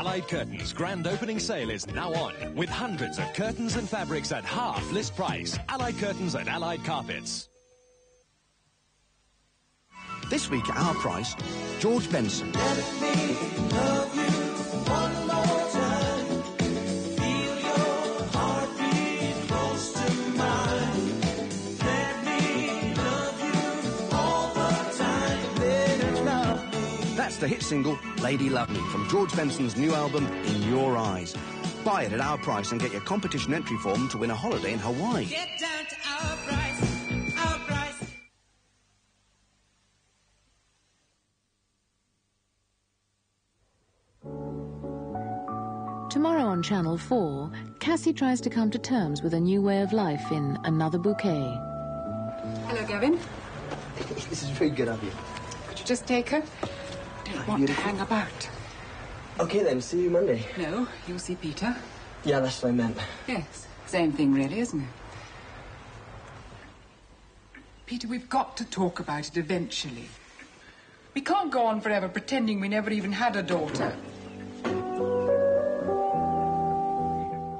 Allied Curtains grand opening sale is now on with hundreds of curtains and fabrics at half list price. Allied Curtains and Allied Carpets. This week at our price, George Benson. The hit single, Lady Love Me, from George Benson's new album, In Your Eyes. Buy it at our price and get your competition entry form to win a holiday in Hawaii. Get down to our price, our price. Tomorrow on Channel 4, Cassie tries to come to terms with a new way of life in Another Bouquet. Hello, Gavin. This is very good of you. Could you just take her? Don't want to hang about. Okay then, see you Monday. No, you'll see Peter. Yeah, that's what I meant. Yes, same thing really, isn't it? Peter, we've got to talk about it eventually. We can't go on forever pretending we never even had a daughter.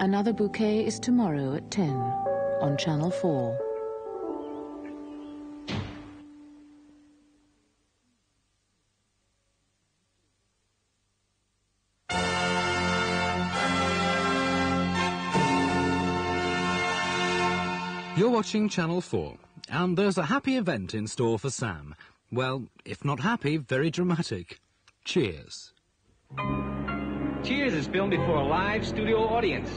Another Bouquet is tomorrow at 10 on Channel 4. You're watching Channel 4, and there's a happy event in store for Sam. Well, if not happy, very dramatic. Cheers. Cheers is filmed before a live studio audience.